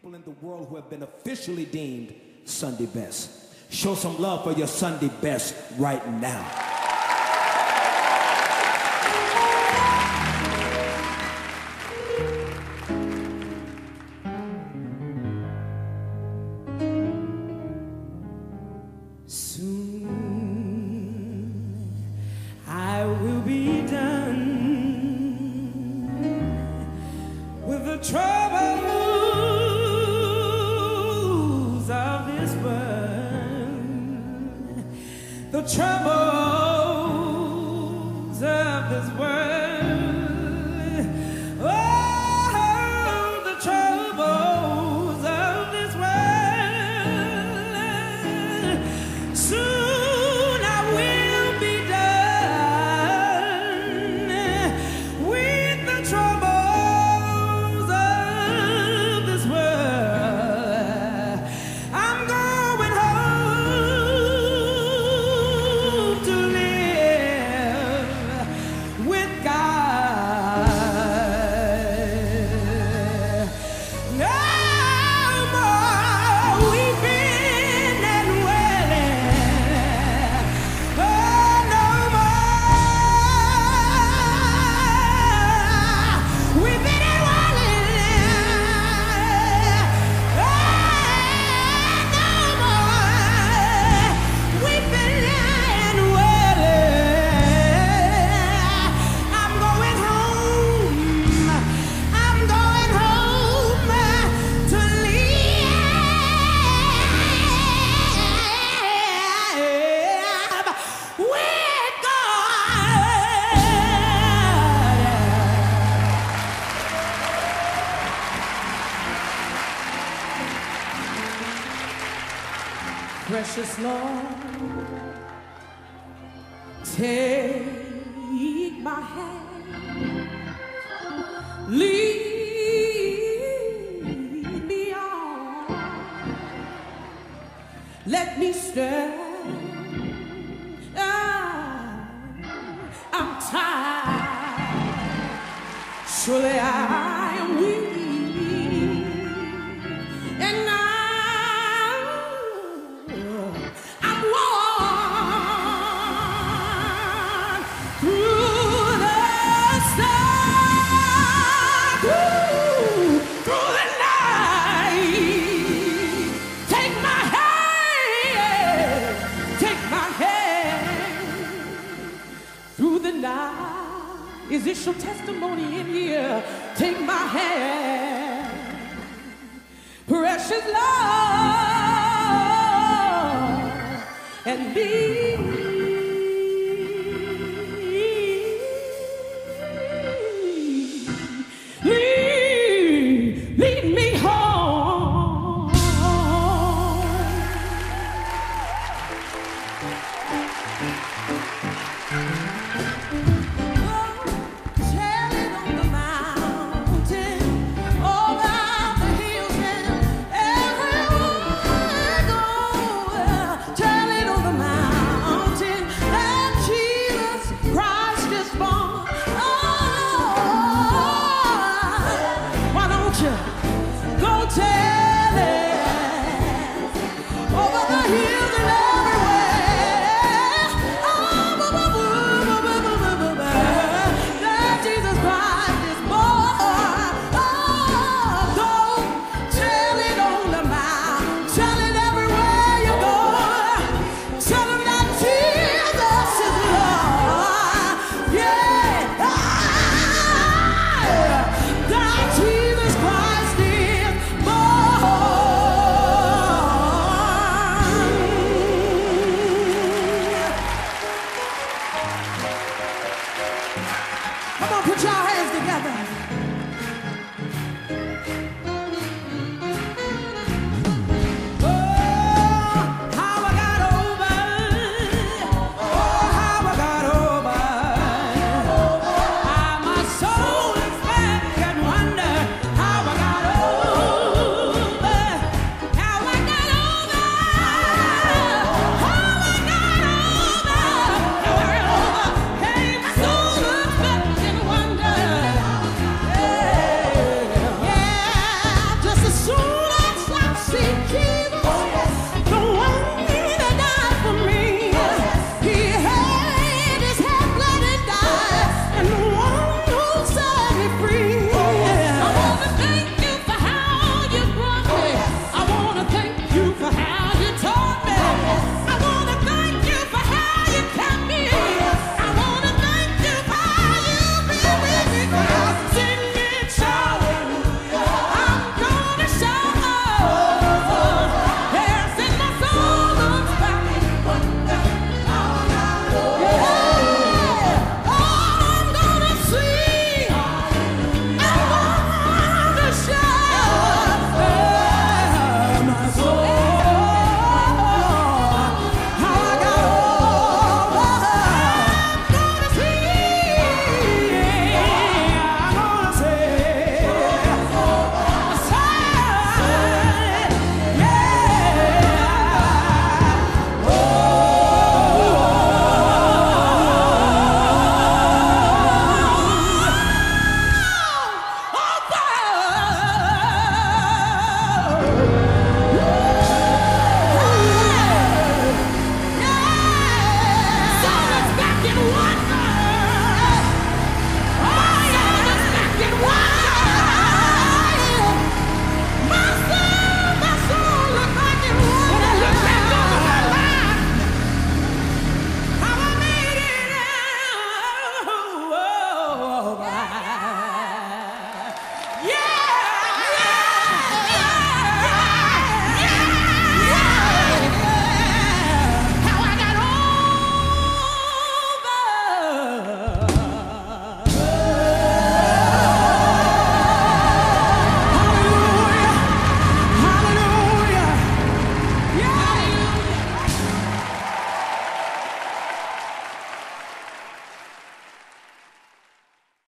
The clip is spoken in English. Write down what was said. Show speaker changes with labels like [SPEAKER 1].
[SPEAKER 1] people in the world who have been officially deemed Sunday best. Show some love for your Sunday best right now. Soon I will be done with the trouble. trouble. precious Lord, take my hand, lead me on, let me stand. Is this your testimony in here? Take my hand, precious love, and be.